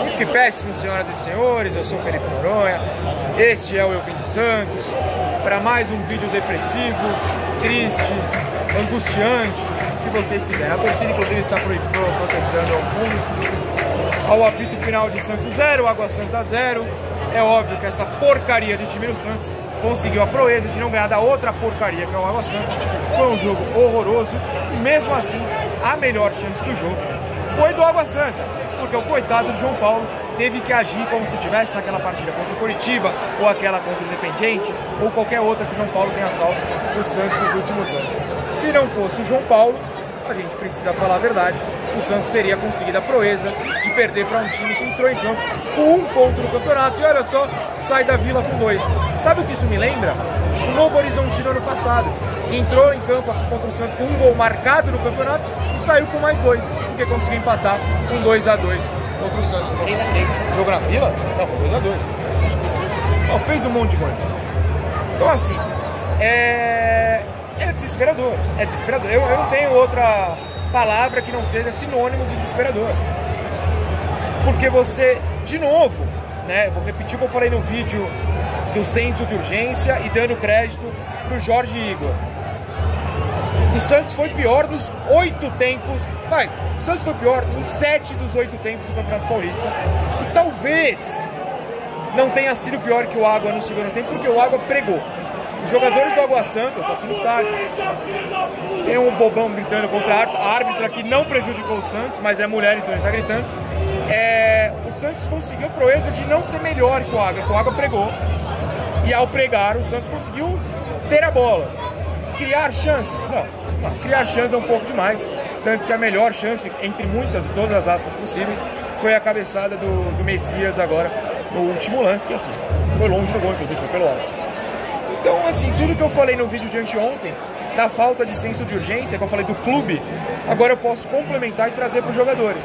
Muito que péssimo, senhoras e senhores. Eu sou Felipe Noronha. Este é o Eu Vim de Santos. Para mais um vídeo depressivo, triste, angustiante, o que vocês quiserem. A torcida, inclusive, está protestando ao fundo. Ao apito final de Santos 0, Água Santa 0. É óbvio que essa porcaria de time do Santos conseguiu a proeza de não ganhar da outra porcaria que é o Água Santa. Foi um jogo horroroso e mesmo assim a melhor chance do jogo foi do Água Santa, porque o coitado do João Paulo teve que agir como se tivesse naquela partida contra o Curitiba, ou aquela contra o Independiente, ou qualquer outra que o João Paulo tenha salvo o Santos nos últimos anos. Se não fosse o João Paulo, a gente precisa falar a verdade, o Santos teria conseguido a proeza de perder para um time que entrou em campo com um ponto no campeonato e olha só, sai da Vila com dois. Sabe o que isso me lembra? O Novo Horizontino ano passado, que entrou em campo contra o Santos com um gol marcado no campeonato e saiu com mais dois, porque conseguiu empatar com 2 a 2 contra o Santos. 3x3. Jogo na Vila? Não, foi 2x2. Não, fez um monte de coisa. Então assim, é... é desesperador. É desesperador. Eu, eu não tenho outra palavra que não seja sinônimos de desesperador. Porque você, de novo, né? Vou repetir o que eu falei no vídeo do senso de urgência e dando crédito pro Jorge Igor. O Santos foi pior nos oito tempos. Vai, o Santos foi pior em sete dos oito tempos do Campeonato Paulista. E talvez não tenha sido pior que o Água no segundo tempo, porque o Água pregou. Os jogadores do Água Santa, eu tô aqui no estádio, tem um bobão gritando contra a árbitra que não prejudicou o Santos, mas é mulher, então ele tá gritando. É, o Santos conseguiu a proeza de não ser melhor que o Água, que o Água pregou. E ao pregar, o Santos conseguiu ter a bola. Criar chances? Não, não, criar chances é um pouco demais. Tanto que a melhor chance, entre muitas e todas as aspas possíveis, foi a cabeçada do, do Messias agora no último lance, que assim, foi longe do gol, inclusive foi pelo alto. Então, assim, tudo que eu falei no vídeo de anteontem, da falta de senso de urgência, que eu falei do clube, agora eu posso complementar e trazer para os jogadores.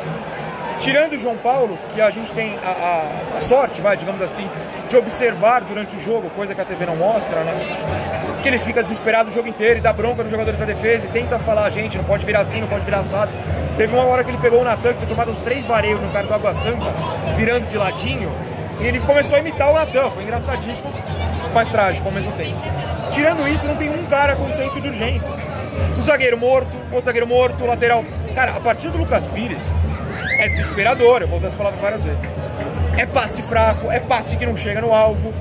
Tirando o João Paulo, que a gente tem a, a, a, sorte, vai, digamos assim, de observar durante o jogo, coisa que a TV não mostra, né? Que ele fica desesperado o jogo inteiro e dá bronca nos jogadores da defesa e tenta falar, gente, não pode virar assim, não pode virar assado. Teve uma hora que ele pegou o Natan, que tinha tomado uns três vareios de um cara do Água Santa, virando de ladinho, e ele começou a imitar o Natan. Foi engraçadíssimo, mas trágico ao mesmo tempo. Tirando isso, não tem um cara com senso de urgência. O zagueiro morto, outro zagueiro morto, o lateral. Cara, a partir do Lucas Pires, é desesperador, eu vou usar essa palavra várias vezes. É passe fraco, é passe que não chega no alvo,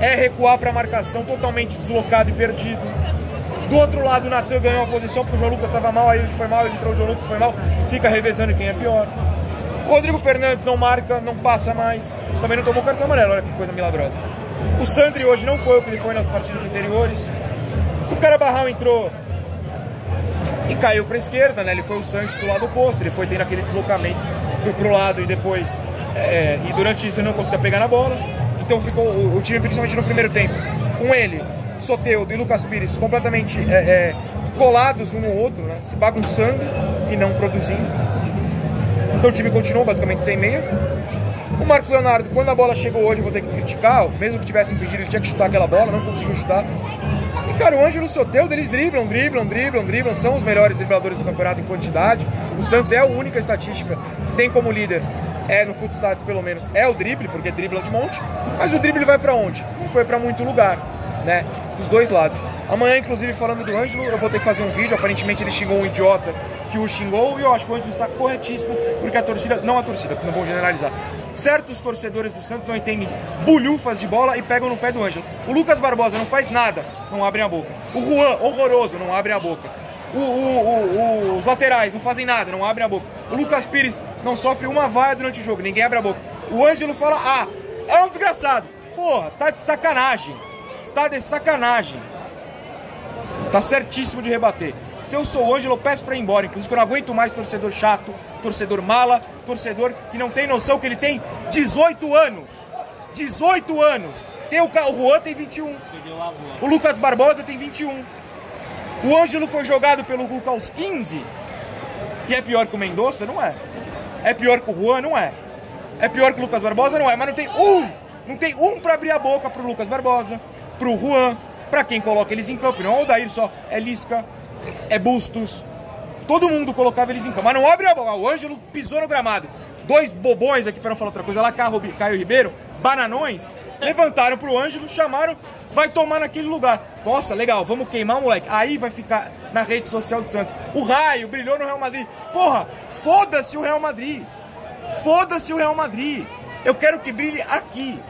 é recuar para a marcação totalmente deslocado e perdido. Do outro lado, o Natan ganhou a posição porque o João Lucas estava mal, aí ele foi mal, ele entrou o João Lucas foi mal, fica revezando quem é pior. O Rodrigo Fernandes não marca, não passa mais, também não tomou cartão amarelo, olha que coisa milagrosa. O Sandri hoje não foi o que ele foi nas partidas anteriores. O Carabarral entrou e caiu para a esquerda, né? Ele foi o Santos do lado oposto, ele foi tendo aquele deslocamento do pro lado e depois é, e durante isso ele não conseguia pegar na bola. Então ficou o, o time principalmente no primeiro tempo com ele, Soteudo e Lucas Pires completamente é, é, colados um no outro, né? Se bagunçando e não produzindo. Então o time continuou basicamente sem meio. O Marcos Leonardo, quando a bola chegou hoje, vou ter que criticar, mesmo que tivesse impedido, ele tinha que chutar aquela bola, não conseguiu chutar. E, cara, o Ângelo Soteudo, eles driblam, driblam, driblam, driblam, são os melhores dribladores do campeonato em quantidade. O Santos é a única estatística que tem como líder, é no Footstats pelo menos, é o drible, porque dribla de monte. Mas o drible vai para onde? Não foi para muito lugar, né? Dos dois lados. Amanhã, inclusive, falando do Ângelo, eu vou ter que fazer um vídeo. Aparentemente, ele xingou um idiota que o xingou. E eu acho que o Ângelo está corretíssimo, porque a torcida, não a torcida, não vou generalizar. Certos torcedores do Santos não entendem bulhufas de bola e pegam no pé do Ângelo. O Lucas Barbosa não faz nada, não abrem a boca. O Juan, horroroso, não abre a boca. O, o, o, os laterais não fazem nada, não abrem a boca. O Lucas Pires não sofre uma vaia durante o jogo, ninguém abre a boca. O Ângelo fala, ah, é um desgraçado. Porra, tá de sacanagem. Está de sacanagem. Tá certíssimo de rebater. Se eu sou o Ângelo, eu peço pra ir embora. Inclusive, eu não aguento mais torcedor chato, torcedor mala, torcedor que não tem noção que ele tem 18 anos. 18 anos. Tem o, o Juan tem 21. O Lucas Barbosa tem 21. O Ângelo foi jogado pelo Hulk aos 15. Que é pior que o Mendonça? Não é. É pior que o Juan? Não é. É pior que o Lucas Barbosa? Não é. Mas não tem um. Não tem um pra abrir a boca pro Lucas Barbosa, pro Juan, pra quem coloca eles em campo. Não é o Daír só. É Lisca, é Bustos. Todo mundo colocava eles em campo. Mas não abre a boca. O Ângelo pisou no gramado. dois bobões aqui, para não falar outra coisa, lá Caio Ribeiro, bananões, levantaram pro Ângelo, chamaram, vai tomar naquele lugar. Nossa, legal, vamos queimar o moleque. Aí vai ficar na rede social do Santos. O raio brilhou no Real Madrid. Porra, foda-se o Real Madrid. Foda-se o Real Madrid. Eu quero que brilhe aqui.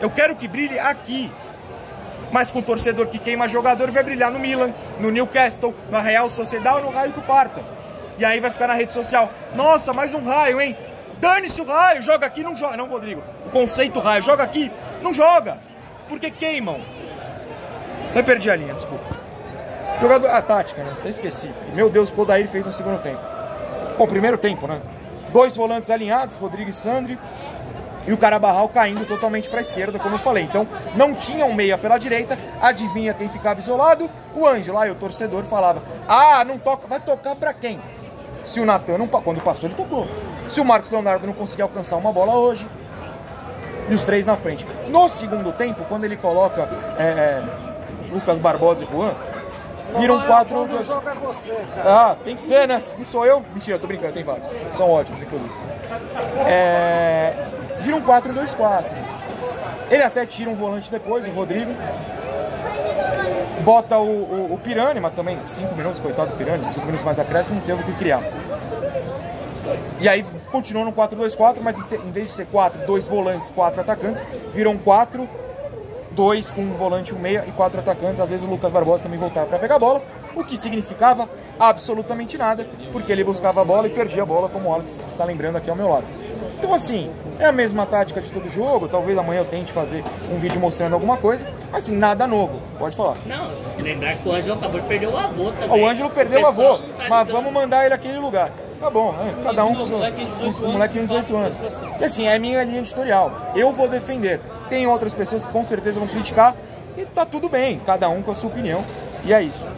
Eu quero que brilhe aqui. Mas com torcedor que queima jogador vai brilhar no Milan, no Newcastle, na Real Sociedade ou no raio que parta. E aí vai ficar na rede social. Nossa, mais um raio, hein? Dane-se o raio, joga aqui, não joga. Não, Rodrigo. Conceito raio, joga aqui, não joga. Porque queimam. Eu perdi a linha, desculpa. Jogador. A tática, né? Até esqueci. Meu Deus, o Kodair fez no segundo tempo. Bom, primeiro tempo, né? Dois volantes alinhados, Rodrigo e Sandri e o Carabarral caindo totalmente para a esquerda, como eu falei. Então, não tinha um meia pela direita, adivinha quem ficava isolado? O Ângelo. Aí o torcedor falava: "Ah, não toca, vai tocar para quem?" Se o Natan não quando passou, ele tocou. Se o Marcos Leonardo não conseguir alcançar uma bola hoje, e os três na frente. No segundo tempo, quando ele coloca é, é Lucas Barbosa e Juan, viram um 4 2 Ah, tem que ser, né? Não sou eu? Mentira, tô brincando, tem vários. São ótimos, inclusive. É, vira um 4-2-4. Ele até tira um volante depois, o Rodrigo. Bota o, o, o Pirani, mas também 5 minutos, coitado do Pirani, 5 minutos mais acréscimo, não teve o que criar. E aí continuou no 4-2-4, mas em vez de ser 4, dois volantes, quatro atacantes, viram 4, dois com um volante, um meia e quatro atacantes. Às vezes o Lucas Barbosa também voltava para pegar a bola, o que significava absolutamente nada, porque ele buscava a bola e perdia a bola, como o Alex está lembrando aqui ao meu lado. Então, assim, é a mesma tática de todo jogo. Talvez amanhã eu tente fazer um vídeo mostrando alguma coisa. Mas, assim, nada novo. Pode falar. Não, lembrar que o Ângelo acabou de perder o avô também. O Ângelo perdeu o, o avô, tá mas vamos mandar ele aquele lugar. Tá bom, é, cada um com seu. Moleque de 18 anos. E assim, é a minha linha editorial. Eu vou defender. Tem outras pessoas que com certeza vão criticar. E tá tudo bem, cada um com a sua opinião. E é isso.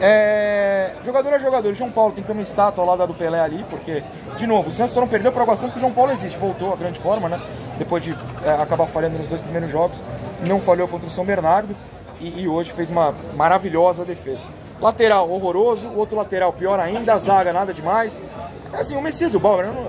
É... Jogador a jogador. João Paulo tem que ter uma estátua ao lado do Pelé ali, porque, de novo, o Santos não perdeu por que o João Paulo existe. Voltou à grande forma, né? Depois de é, acabar falhando nos dois primeiros jogos. Não falhou contra o São Bernardo. E, e hoje fez uma maravilhosa defesa. Lateral horroroso, outro lateral pior ainda, a zaga nada demais. É assim, o Messias, o Bauer, não...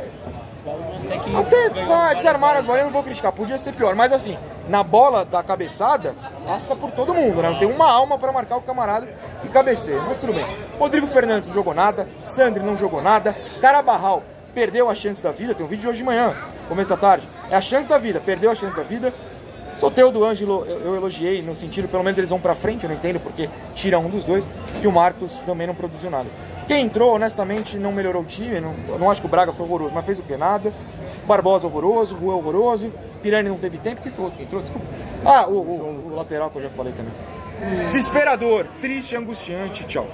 Até vai as eu não vou criticar, podia ser pior, mas assim, na bola da cabeçada, passa por todo mundo, né? Não tem uma alma para marcar o camarada que cabeceia, mas tudo bem. Rodrigo Fernandes não jogou nada, Sandri não jogou nada, Carabarral perdeu a chance da vida, tem um vídeo de hoje de manhã, começo da tarde, é a chance da vida, perdeu a chance da vida. Soteu do Ângelo eu, eu elogiei no sentido, pelo menos eles vão pra frente, eu não entendo porque tira um dos dois, e o Marcos também não produziu nada. Quem entrou, honestamente, não melhorou o time, não, não acho que o Braga foi horroroso, mas fez o que? Nada. Barbosa horroroso, Rua horroroso, Pirani não teve tempo, que foi outro que entrou, desculpa. Ah, o, o, o lateral que eu já falei também. Desesperador, triste, angustiante, tchau.